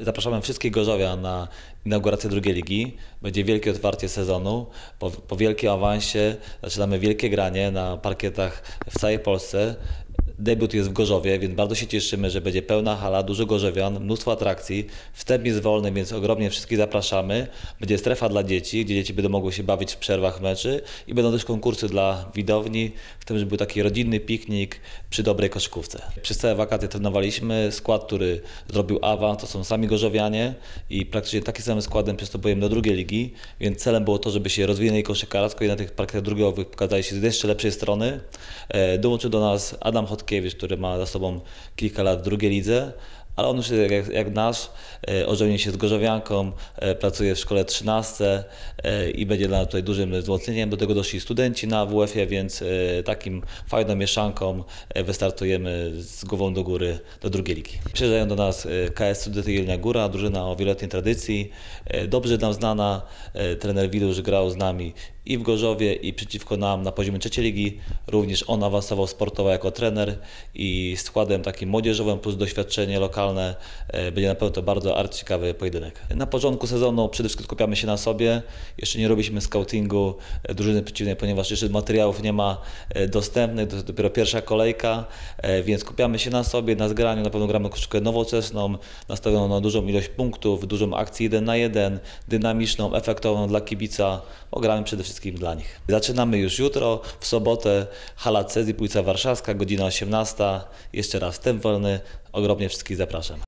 Zapraszamy wszystkich Gorzowian na inaugurację drugiej ligi. Będzie wielkie otwarcie sezonu. Po, po wielkim awansie zaczynamy wielkie granie na parkietach w całej Polsce. Debiut jest w Gorzowie, więc bardzo się cieszymy, że będzie pełna hala, dużo gorzowian, mnóstwo atrakcji. Wstęp jest wolny, więc ogromnie wszystkich zapraszamy. Będzie strefa dla dzieci, gdzie dzieci będą mogły się bawić w przerwach meczy i będą też konkursy dla widowni. Chcemy, żeby był taki rodzinny piknik przy dobrej koszykówce. Przez całe wakacje trenowaliśmy. Skład, który zrobił awans, to są sami gorzowianie i praktycznie takim samym składem przystępujemy do drugiej ligi, więc celem było to, żeby się rozwinęli koszykarsko i na tych parkietach drugowych pokazali się z jeszcze lepszej strony. E, Dołączył do nas Adam Chodkiewicz, który ma za sobą kilka lat w drugiej lidze, ale on już jak, jak nasz, e, ożenił się z Gorzowianką, e, pracuje w szkole 13 e, i będzie dla nas tutaj dużym wzmocnieniem. Do tego doszli studenci na WF-ie, więc takim fajną mieszanką wystartujemy z głową do góry do drugiej ligi. Przyjeżdżają do nas KS Studety Jelenia Góra, drużyna o wieloletniej tradycji, dobrze nam znana. Trener Wilusz grał z nami i w Gorzowie, i przeciwko nam na poziomie trzeciej ligi. Również on awansował sportowo jako trener i składem takim młodzieżowym plus doświadczenie lokalne e, będzie na pewno to bardzo arcyciekawy pojedynek. Na początku sezonu przede wszystkim skupiamy się na sobie. Jeszcze nie robiliśmy scoutingu e, drużyny przeciwnej, ponieważ jeszcze materiałów nie ma e, dostępnych. To dopiero pierwsza kolejka, więc skupiamy się na sobie, na zgraniu. Na pewno gramy koszykówkę nowoczesną, nastawioną na dużą ilość punktów, dużą akcję 1 na 1, dynamiczną, efektowną dla kibica, bo gramy przede wszystkim dla nich. Zaczynamy już jutro, w sobotę, hala Cezji, Półca Warszawska, godzina 18. Jeszcze raz wstęp wolny, ogromnie wszystkich zapraszam.